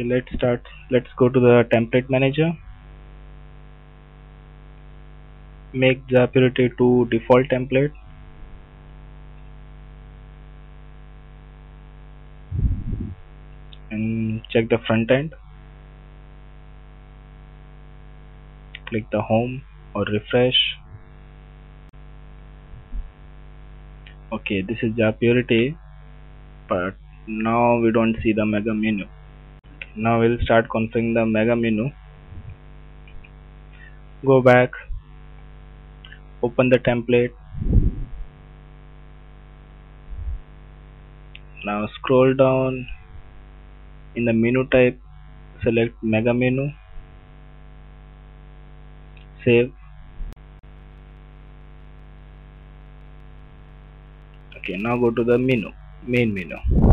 okay let's start. Let's go to the template manager. Make JA Purity to default template. And check the front end. Click the home or refresh. Okay this is JA Purity but now we don't see the mega menu now we'll start configuring the mega menu. Go back. Open the template. Now scroll down. In the menu type select mega menu. Save. Okay now go to the menu main menu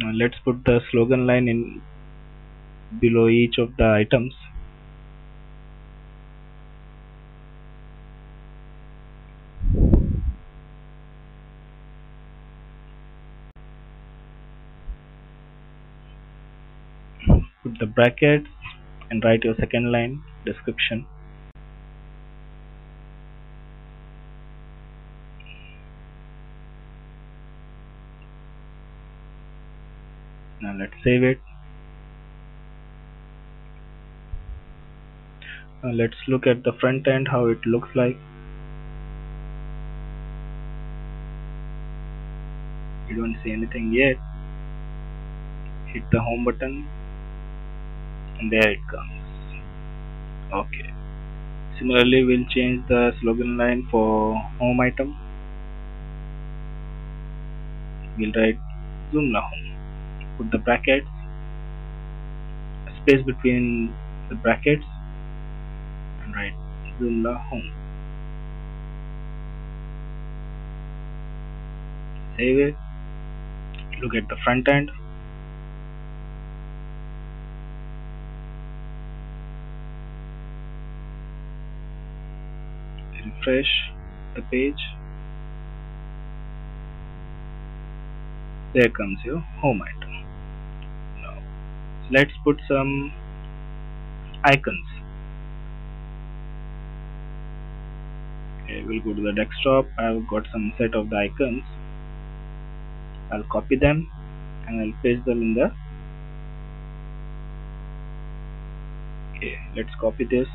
Uh, let's put the slogan line in below each of the items. Put the brackets and write your second line description now let's save it. Now let's look at the front end how it looks like. You don't see anything yet. Hit the home button and there it comes. Okay. Similarly we'll change the slogan line for home item. We'll write Joomla home put the brackets space between the brackets and write Joomla home. Save it. Look at the front end. Refresh the page. There comes your home item let's put some icons. Okay we'll go to the desktop. I've got some set of the icons. I'll copy them and I'll paste them in the okay let's copy this.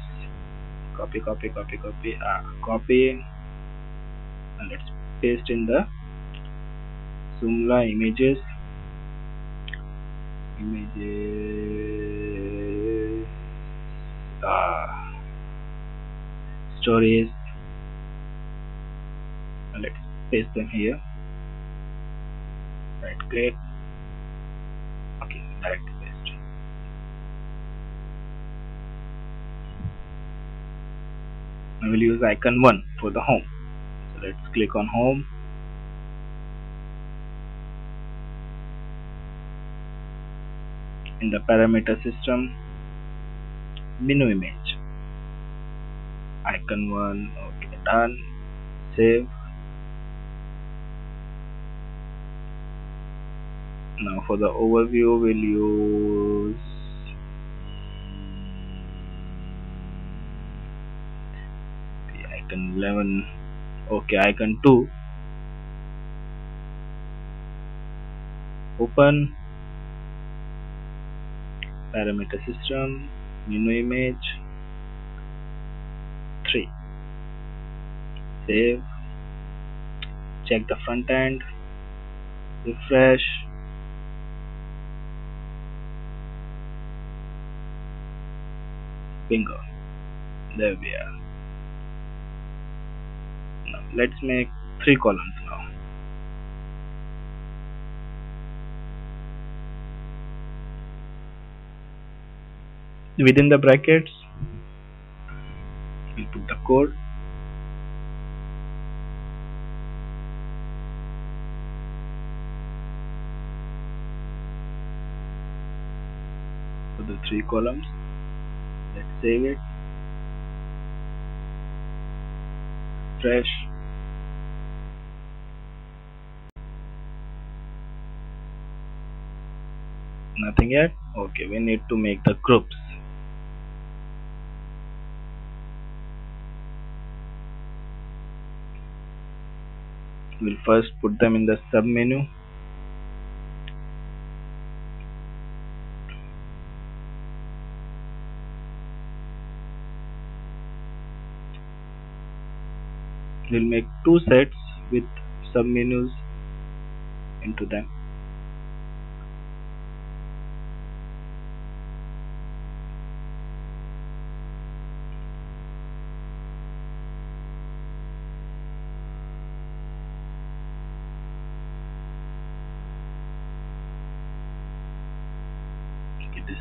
Copy copy copy copy. Ah, copy. And let's paste in the Joomla images images ah, stories and let's paste them here. Right click okay direct paste. I will use icon 1 for the home. So let's click on home in the parameter system menu image. Icon 1 okay done. Save. Now for the overview we'll use the icon 11 okay icon 2 open parameter system menu image. 3 save. Check the front end. Refresh. Bingo. There we are. Now let's make three columns within the brackets? We'll put the code. For the three columns. Let's save it. Fresh nothing yet? Okay we need to make the groups we'll first put them in the sub menu we'll make two sets with sub menus into them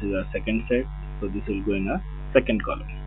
this is our second set. So this will go in a second column